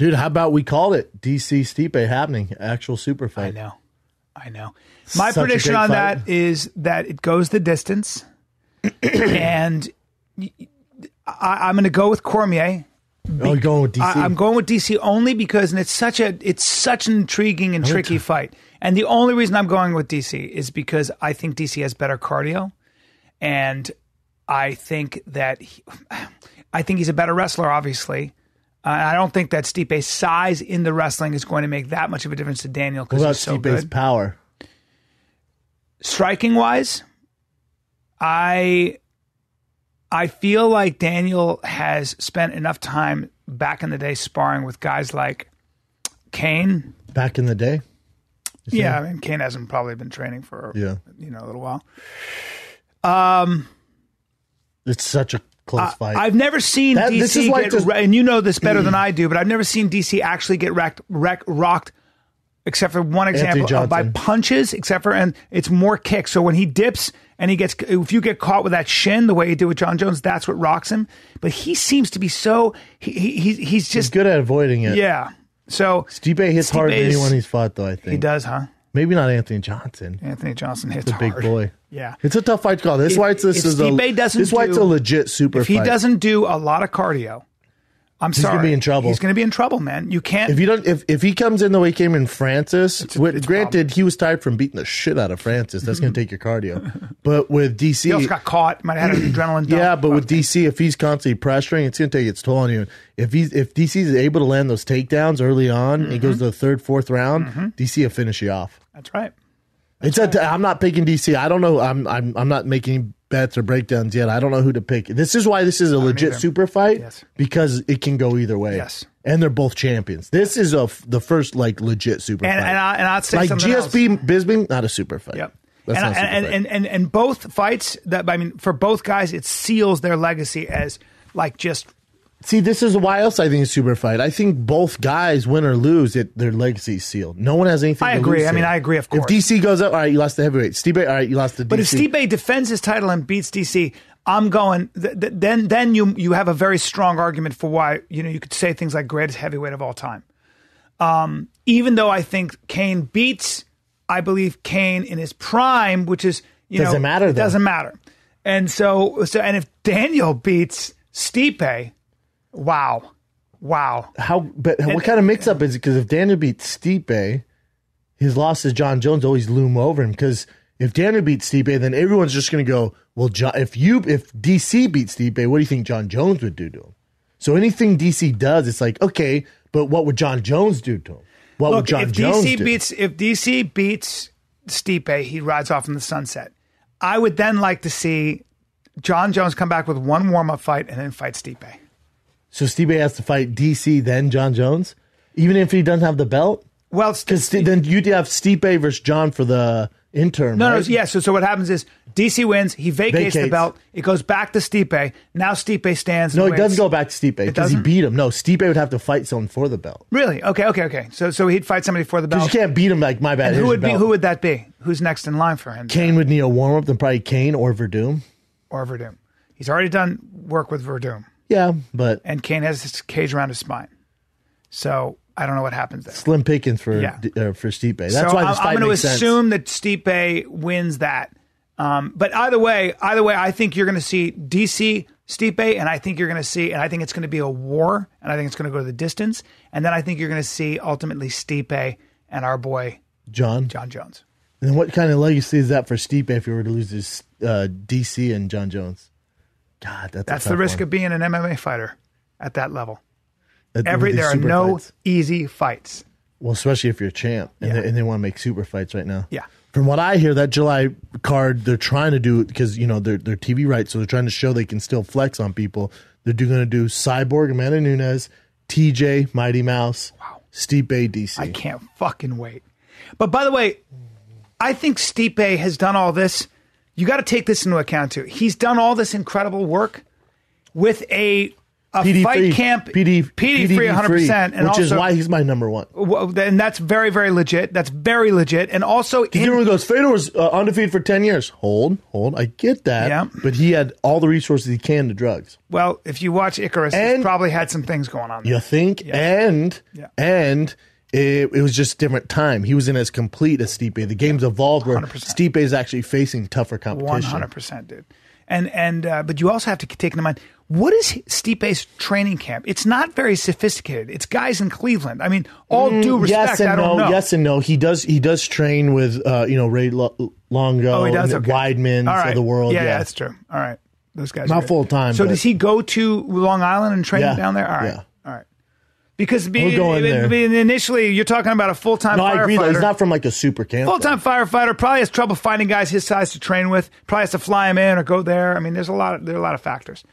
Dude, how about we called it DC Stipe happening, actual super fight? I know. I know. My Such prediction on fight. that is that it goes the distance, and I, I'm going to go with Cormier. Oh, you're going with DC. I, I'm going with DC only because and it's such a it's such an intriguing and tricky fight. And the only reason I'm going with DC is because I think DC has better cardio, and I think that he, I think he's a better wrestler. Obviously, uh, I don't think that Stipe's size in the wrestling is going to make that much of a difference to Daniel because he's so Stipe's good. power? Striking wise, I I feel like Daniel has spent enough time back in the day sparring with guys like Cain. Back in the day? Yeah, I mean Cain hasn't probably been training for Yeah. you know a little while. Um It's such a close fight. I've never seen That- DC is like get, this- and you know this better than I do, but I've never seen DC actually get wrecked, wreck, rocked, except for one example of by punches. Except for and it's more kicks. So when he dips and he gets, if you get caught with that shin the way he did with Jon Jones, that's what rocks him. But he seems to be so he, he he's he's He's just good at avoiding it. yeah. So Stipe hits harder than anyone he's fought, though, I think. he does, huh? Maybe not Anthony Johnson. Anthony Johnson hits The big hard. boy. Yeah. It's a tough fight to call. This If- why it's this if is a doesn't this why it's a legit super If he fight. doesn't do a lot of cardio, I'm He's sorry, gonna be in trouble. He's going to be in trouble, man. You can't. if you don't if, if he comes in the way he came in Francis, with, it's granted he was tired from beating the shit out of Francis. That's going to take your cardio. But with DC, he also got caught. Might have had an adrenaline. dump. Yeah, but with DC, if he's constantly pressuring, it's going to take its toll on you. If he's if DC is able to land those takedowns early on, it Mm-hmm. goes to the third, fourth round, DC will finish you off. that's right. It's a. I'm not picking DC. I don't know. I'm I'm I'm not making bets or breakdowns yet. I don't know who to pick. This is why this is a legit either. super fight Yes. because it can go either way. Yes. and they're both champions. This is a f- the first like legit super And fight. and, I, and I'd say like something else. Bisping, not a super fight. Yep. That's and, super and, fight. and, and and both fights that I mean for both guys it seals their legacy as like just See, this is why else I think it's super fight. I think both guys, win or lose, it their legacy's sealed. No one has anything. I agree. I mean. I agree, of course. If DC goes up, all right, you lost the heavyweight. Stipe, all right, you lost the. But if Stipe defends his title and beats DC, I'm going. Th- th- then then you you have a very strong argument for why you know you could say things like greatest heavyweight of all time. Um, even though I think Cain beats, I believe Cain in his prime, which is you know Doesn't matter, it though. doesn't matter. And so so and if Daniel beats Stipe, wow, wow. how? But what kind of mix up is it? Because if Daniel beats Stipe, his loss to Jon Jones always loom over him. Because if Daniel beats Stipe, then everyone's just going to go, well, John, if you if DC beats Stipe, what do you think Jon Jones would do to him? So anything DC does, it's like okay, but what would Jon Jones do to him? What would Look, John if Jones DC do? beats if DC beats Stipe, he rides off in the sunset. I would then like to see Jon Jones come back with one warm up fight and then fight Stipe. So Stipe has to fight DC, then Jon Jones, even if he doesn't have the belt. Well, Because then you'd have Stipe versus John for the interim. no, no, right? yeah. So, so what happens is DC wins. He vacates, the belt. It goes back to Stipe. Now Stipe stands. No, it doesn't go back to Stipe because he beat him. No, Stipe would have to fight someone for the belt. Really? Okay, okay, okay. So, so he'd fight somebody for the Because belt. you can't beat him like my bad. And who would be? Who would that be? Who's next in line for him? Cain would need a warm up, then probably Cain or Werdum. or Werdum? He's already done work with Werdum, Yeah, but and Cain has his cage around his spine. So I don't know what happens there. slim pickings for Yeah. uh, for Stipe. That's so why I'm, I'm going to assume that Stipe wins that. Um, but either way, either way, I think you're going to see DC Stipe, and I think you're going to see, and I think it's going to be a war, and I think it's going to go to the distance, and then I think you're going to see ultimately Stipe and our boy John. Jon Jones. And what kind of legacy is that for Stipe if he were to lose his uh, DC and Jon Jones? God, that's That's the risk of being an MMA fighter at that level. Uh, of Every there are no easy fights. Well, especially if you're a champ and, Yeah. they, and they want to make super fights right now. Yeah. From what I hear, that July card they're trying to do because you know they're they're TV rights, so they're trying to show they can still flex on people. They're going to do Cyborg, Amanda Nunes, TJ, Mighty Mouse, Wow. Stipe, DC. I can't fucking wait. But by the way, I think Stipe has done all this. You got to take this into account too. He's done all this incredible work with a a PD fight free. camp, PD, PD free 100%, and which is also- why he's my number one. Well, and that's very, very legit. That's very legit. And also, in- Everyone goes, Fedor was uh, undefeated for 10 years. Hold, hold. I get that. Yeah. But he had all the resources he can to drugs. well, if you watch Icarus, And- he's probably had some things going on. there. You think? And, Yeah. and it, it was just different time. He wasn't as complete as Stipe. The game's evolved where 100%. Stipe is actually facing tougher competition. One hundred percent, dude. And and uh, but you also have to take into mind what is Stipe's training camp? It's not very sophisticated. It's guys in Cleveland. I mean, all due respect, Mm, yes and no. know. Yes and no. He does. He does train with uh, you know Ray Lo- Longo, Oh, he does. and Okay. All right. of the world. Yeah, Yeah, that's true. All right, those guys. Not full-time, So but- does he go to Long Island and train Yeah, down there? All right. yeah. Because be, We'll go in there. be- initially, you're talking about a full time firefighter. No, I agree. Though. He's firefighter. not from like a super camp. Full time firefighter probably has trouble finding guys his size to train with. Probably has to fly him in or go there. I mean, there's a lot. Of, there are a lot of factors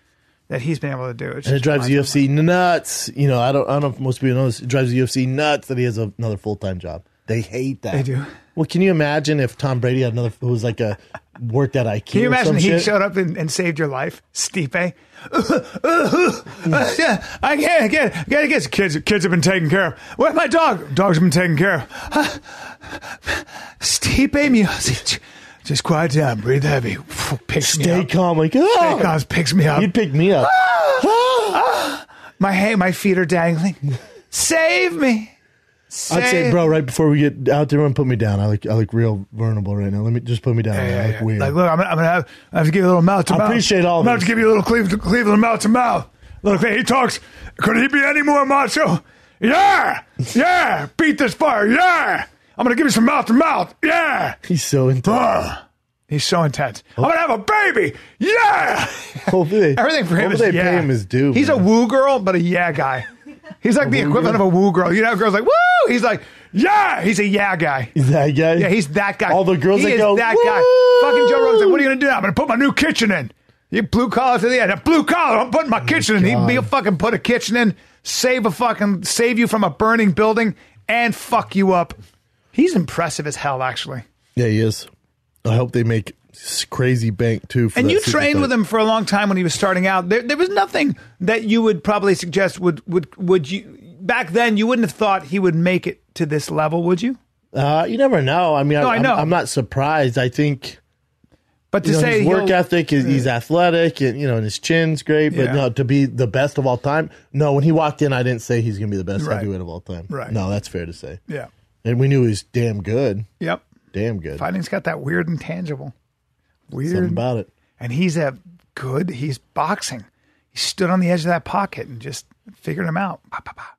that he's been able to do. It's And it just drives the reminds UFC nuts. You know, I don't. I don't know if most people know this. It drives the UFC nuts that he has another full time job. They hate that. They do. Well, can you imagine if Tom Brady had another who was like a worked at IKEA? Can you imagine he shit? showed up and, and saved your life, Stipe? yeah, I can't, I can't, I can't get kids. Kids have been taken care of. Where's my dog? Dog's been taken care of. Stipe music. Just quiet down, breathe heavy. Picks me Stay calm, like oh, ah! Guys picks me up. you'd pick me up. Ah! Ah! My hey, my feet are dangling. Save me. Save. I'd say, bro, right before we get out there, and put me down. I look, I look real vulnerable right now. Let me just put me down. Yeah, I yeah, look yeah. weird. Like, look, I'm, gonna- I'm gonna have, I have to give you a little mouth to I mouth. I appreciate all I'm gonna have to give you a little Cleveland, Cleveland mouth to mouth. Look, he talks. Could he be any more macho? Yeah, yeah. Beat this fire. Yeah. I'm gonna give you some mouth to mouth. Yeah. He's so intense. Ugh. He's so intense. I'm gonna have a baby. Yeah. Hopefully, Everything for him hopefully is they yeah. pay him his due. He's man. a woo girl, but a yeah guy. He's like the equivalent of a woo girl. You know, girls like woo. He's like yeah. He's a yeah guy. He's that guy. Yeah, he's that guy. All the girls he that is go, that "Woo!" guy. Fucking Joe Rogan's like, what are you gonna do? I'm gonna put my new kitchen in. You blue collar to the end. A blue collar. I'm putting my oh kitchen in. He'd be a fucking put a kitchen in, save a fucking save you from a burning building, and fuck you up. He's impressive as hell, actually. Yeah, he is. I hope they make crazy bank too. For And you trained fight. with him for a long time when he was starting out. There, there was nothing that you would probably suggest would would would you back then. You wouldn't have thought he would make it to this level, would you? Uh, you never know. I mean, No, I I, I'm- know. I'm, not surprised. I think But to you know, say his work ethic is he's athletic, and you know, and his chin's great. But Yeah. no, to be the best of all time. No, when he walked in, I didn't say he's going to be the best Right. heavyweight of all time. Right. No, that's fair to say. yeah, And we knew he was damn good. yep. Damn good. Fighting's got that weird intangible. Weird. Something about it. and he's a good. He's boxing. He stood on the edge of that pocket and just figured him out. Pa, pa, pa.